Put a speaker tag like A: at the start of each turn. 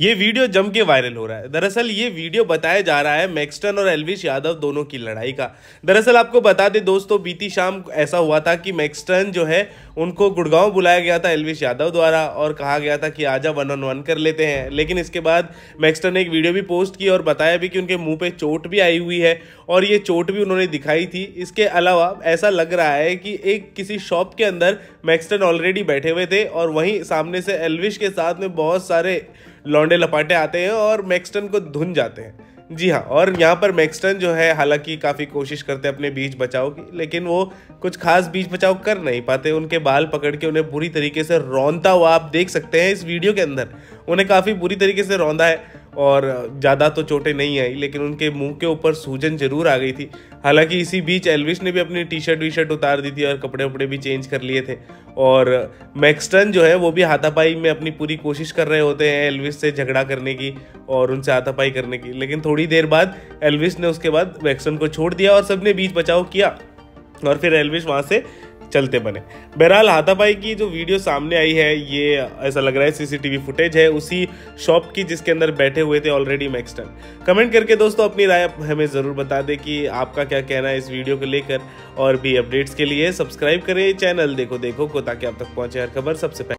A: ये वीडियो जम के वायरल हो रहा है। दरअसल ये वीडियो बताया जा रहा है मैक्सटन और एलविश यादव दोनों की लड़ाई का। दरअसल आपको बता दें दोस्तों, बीती शाम ऐसा हुआ था कि मैक्सटन जो है, उनको गुड़गांव बुलाया गया था एलविश यादव द्वारा और कहा गया था कि आजा वन ऑन वन कर लेते हैं। लेकिन इसके बाद मैक्सटन ने एक वीडियो भी पोस्ट की और बताया भी कि उनके मुँह पे चोट भी आई हुई है और ये चोट भी उन्होंने दिखाई थी। इसके अलावा ऐसा लग रहा है कि एक किसी शॉप के अंदर मैक्सटन ऑलरेडी बैठे हुए थे और वहीं सामने से एलविश के साथ में बहुत सारे लौंडे लपाटे आते हैं और मैक्सटन को धुन जाते हैं। जी हाँ और यहाँ पर मैक्सटन जो है, हालाँकि काफ़ी कोशिश करते हैं अपने बीच बचाव की, लेकिन वो कुछ खास बीच बचाव कर नहीं पाते। उनके बाल पकड़ के उन्हें बुरी तरीके से रौनता हुआ आप देख सकते हैं इस वीडियो के अंदर। उन्हें काफ़ी बुरी तरीके से रौंदा है। और ज़्यादा तो चोटें नहीं आई, लेकिन उनके मुँह के ऊपर सूजन ज़रूर आ गई थी। हालाँकि इसी बीच एलविश ने भी अपनी टी शर्ट वी शर्ट उतार दी थी और कपड़े वपड़े भी चेंज कर लिए थे। और मैक्सटन जो है, वो भी हाथापाई में अपनी पूरी कोशिश कर रहे होते हैं एलविश से झगड़ा करने की और उनसे हाथापाई करने की। लेकिन थोड़ी देर बाद एलविस ने उसके बाद मैक्सटन को छोड़ दिया और सबने बीच बचाव किया। और फिर एलविश वहाँ से चलते बने। बहरहाल, हाथापाई की जो वीडियो सामने आई है, ये ऐसा लग रहा है सीसीटीवी फुटेज है, उसी शॉप की जिसके अंदर बैठे हुए थे ऑलरेडी मैक्सटन कमेंट करके दोस्तों अपनी राय हमें ज़रूर बता दें कि आपका क्या कहना है इस वीडियो को लेकर, और भी अपडेट्स के लिए सब्सक्राइब करें चैनल देखो देखो, को ताकि आप तक पहुँचे हर खबर सबसे पहले।